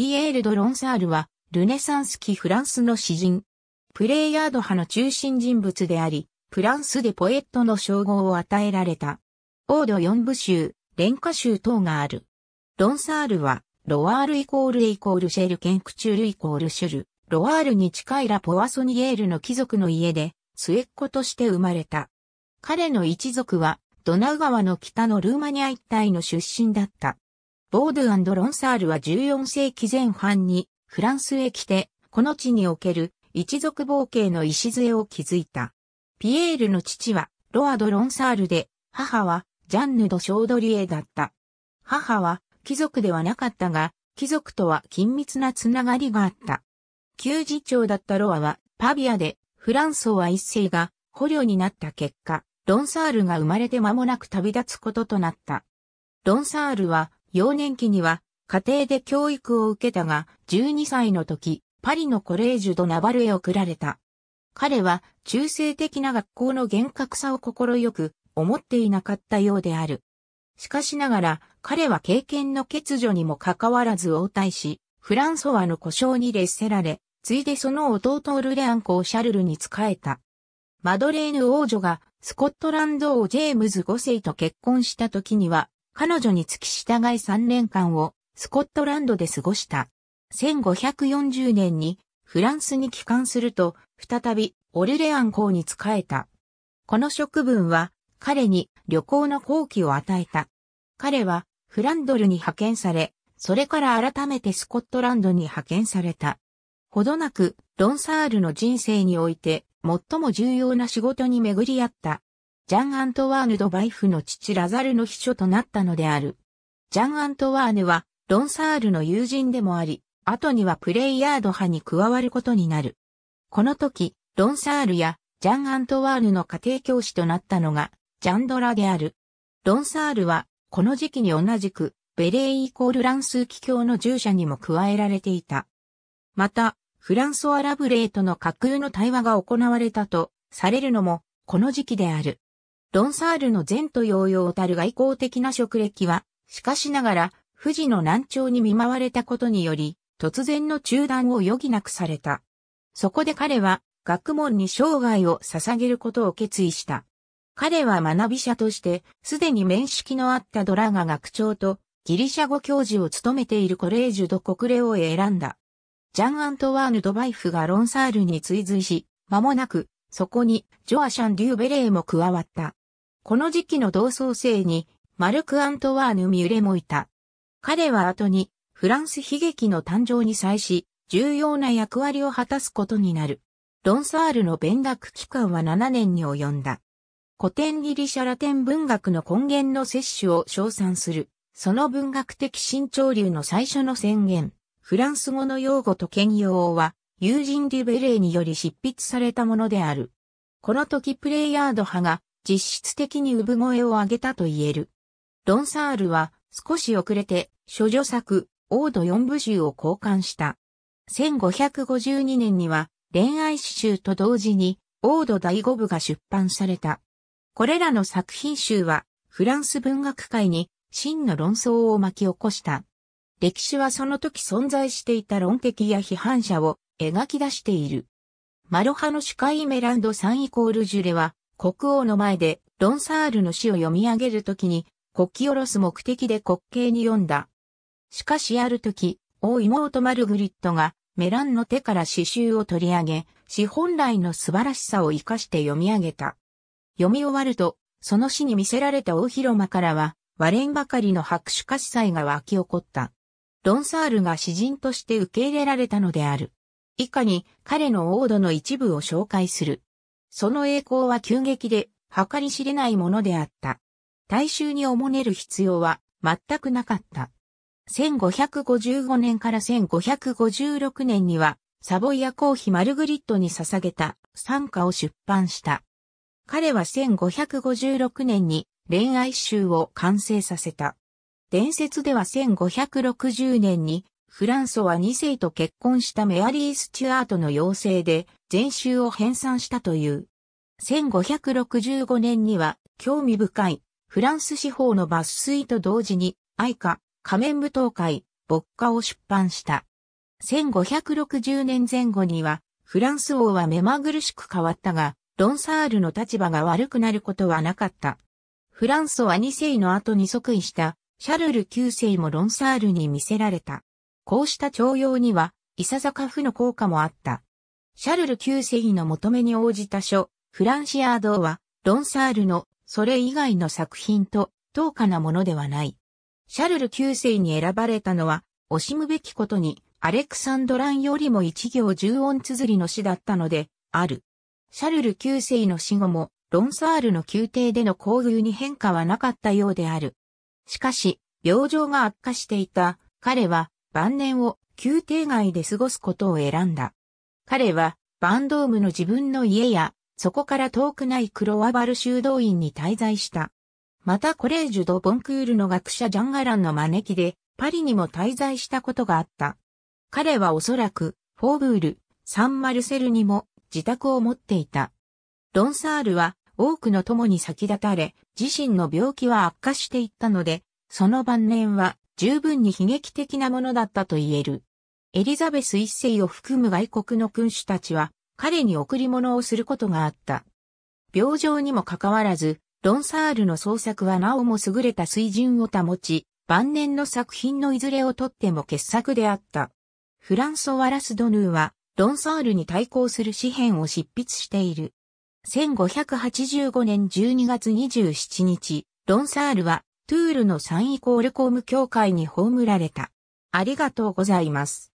ピエール・ド・ロンサールは、ルネサンス期フランスの詩人。プレイヤード派の中心人物であり、フランスでポエットの称号を与えられた。オード四部集、連歌集等がある。ロンサールは、ロワールイコールイコールシェルケンクチュールイコールシュル、ロワールに近いラ・ポワソニエールの貴族の家で、末っ子として生まれた。彼の一族は、ドナウ川の北のルーマニア一帯の出身だった。ボードゥロンサールは14世紀前半にフランスへ来て、この地における一族冒険の礎を築いた。ピエールの父はロアド・ロンサールで、母はジャンヌ・ド・ショードリエだった。母は貴族ではなかったが、貴族とは緊密なつながりがあった。旧次長だったロアはパビアでフランソワ一世が捕虜になった結果、ロンサールが生まれて間もなく旅立つこととなった。ロンサールは幼年期には家庭で教育を受けたが、12歳の時、パリのコレージュド・ナバルへ送られた。彼は中性的な学校の厳格さを心よく思っていなかったようである。しかしながら、彼は経験の欠如にもかかわらず応対し、フランソワの故障に劣せられ、ついでその弟オルレアン公シャルルに仕えた。マドレーヌ王女がスコットランド王ジェームズ5世と結婚した時には、彼女に付き従い3年間をスコットランドで過ごした。1540年にフランスに帰還すると、再びオルレアン公に仕えた。この職分は彼に旅行の放棄を与えた。彼はフランドルに派遣され、それから改めてスコットランドに派遣された。ほどなく、ロンサールの人生において、最も重要な仕事に巡り合った。ジャン・アントワーヌ・ド・バイフの父ラザルの秘書となったのである。ジャン・アントワーヌは、ロンサールの友人でもあり、後にはプレイヤード派に加わることになる。この時、ロンサールやジャン・アントワーヌの家庭教師となったのが、ジャンドラである。ロンサールは、この時期に同じく、ベレーイコール乱数機教の従者にも加えられていた。また、フランソア・ラブレーとの架空の対話が行われたとされるのも、この時期である。ロンサールの前途洋々たる外交的な職歴は、しかしながら、富士の難聴に見舞われたことにより、突然の中断を余儀なくされた。そこで彼は、学問に生涯を捧げることを決意した。彼は学び者として、すでに面識のあったドラガ学長と、ギリシャ語教授を務めているコレージュド・国レを選んだ。ジャン・アントワーヌ・ドバイフがロンサールに追随し、間もなく、そこに、ジョアシャン・デューベレーも加わった。この時期の同窓生に、マルク・アントワーヌ・ミュレもいた。彼は後に、フランス悲劇の誕生に際し、重要な役割を果たすことになる。ロンサールの勉学期間は7年に及んだ。古典ギリシャラテン文学の根源の摂取を称賛する。その文学的新潮流の最初の宣言。フランス語の用語と兼用は、友人デュベレーにより執筆されたものである。この時プレイヤード派が実質的に産声を上げたと言える。ロンサールは少し遅れて、処女作、オード四部集を交換した。1552年には、恋愛詩集と同時に、オード第五部が出版された。これらの作品集は、フランス文学界に真の論争を巻き起こした。歴史はその時存在していた論敵や批判者を描き出している。マロハの司会メランド3イコールジュレは、国王の前でロンサールの詩を読み上げるときに、国旗下ろす目的で滑稽に読んだ。しかしある時、王妹マルグリットがメランの手から詩集を取り上げ、詩本来の素晴らしさを活かして読み上げた。読み終わると、その詩に見せられた大広間からは、割れんばかりの拍手喝采が湧き起こった。ロンサールが詩人として受け入れられたのである。以下に彼の王土の一部を紹介する。その栄光は急激で計り知れないものであった。大衆におもねる必要は全くなかった。1555年から1556年には、サボイア公妃マルグリットに捧げた参加を出版した。彼は1556年に恋愛集を完成させた。伝説では1560年にフランソは2世と結婚したメアリー・スチュアートの要請で全集を編纂したという。1565年には興味深いフランス司法の抜粋と同時に愛花仮面舞踏会、牧歌を出版した。1560年前後には、フランス王は目まぐるしく変わったが、ロンサールの立場が悪くなることはなかった。フランソは2世の後に即位したシャルル9世もロンサールに見せられた。こうした徴用には、いささか負の効果もあった。シャルル9世の求めに応じた書、フランシアードは、ロンサールのそれ以外の作品と等価なものではない。シャルル9世に選ばれたのは、惜しむべきことに、アレクサンドランよりも一行十音綴りの詩だったので、ある。シャルル9世の死後も、ロンサールの宮廷での交流に変化はなかったようである。しかし、病状が悪化していた、彼は晩年を宮廷外で過ごすことを選んだ。彼は、バンドームの自分の家や、そこから遠くないクロワバル修道院に滞在した。またコレージュ・ド・ボンクールの学者ジャンガランの招きで、パリにも滞在したことがあった。彼はおそらく、フォーブール、サンマルセルにも自宅を持っていた。ロンサールは多くの友に先立たれ、自身の病気は悪化していったので、その晩年は十分に悲劇的なものだったと言える。エリザベス一世を含む外国の君主たちは彼に贈り物をすることがあった。病状にもかかわらず、ロンサールの創作はなおも優れた水準を保ち、晩年の作品のいずれをとっても傑作であった。フランソワラス・ドヌーは、ロンサールに対抗する詩編を執筆している。1585年12月27日、ロンサールはトゥールのサンイコールコーム協会に葬られた。ありがとうございます。